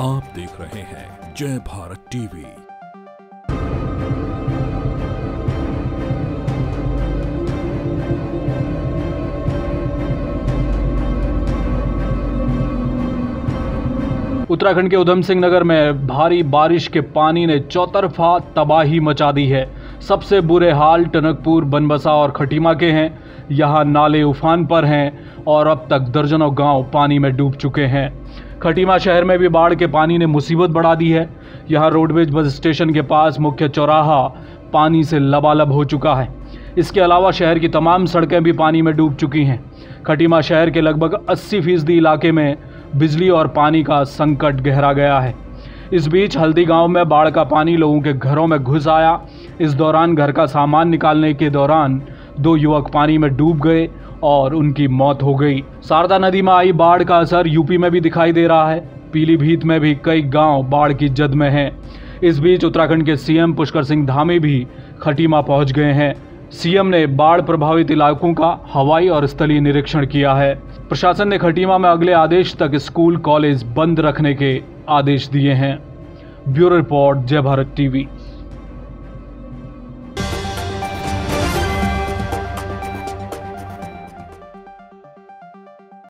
आप देख रहे हैं जय भारत टीवी। उत्तराखंड के उधम सिंह नगर में भारी बारिश के पानी ने चौतरफा तबाही मचा दी है। सबसे बुरे हाल टनकपुर, बनबसा और खटीमा के हैं। यहाँ नाले उफान पर हैं और अब तक दर्जनों गाँव पानी में डूब चुके हैं। खटीमा शहर में भी बाढ़ के पानी ने मुसीबत बढ़ा दी है। यहाँ रोडवेज़ बस स्टेशन के पास मुख्य चौराहा पानी से लबालब हो चुका है। इसके अलावा शहर की तमाम सड़कें भी पानी में डूब चुकी हैं। खटीमा शहर के लगभग 80 फ़ीसदी इलाके में बिजली और पानी का संकट गहरा गया है। इस बीच हल्दी गाँव में बाढ़ का पानी लोगों के घरों में घुस आया। इस दौरान घर का सामान निकालने के दौरान दो युवक पानी में डूब गए और उनकी मौत हो गई। शारदा नदी में आई बाढ़ का असर यूपी में भी दिखाई दे रहा है। पीलीभीत में भी कई गाँव बाढ़ की जद में हैं। इस बीच उत्तराखंड के सीएम पुष्कर सिंह धामी भी खटीमा पहुँच गए हैं। सीएम ने बाढ़ प्रभावित इलाकों का हवाई और स्थलीय निरीक्षण किया है। प्रशासन ने खटीमा में अगले आदेश तक स्कूल, कॉलेज बंद रखने के आदेश दिए हैं। ब्यूरो रिपोर्ट जय भारत टीवी।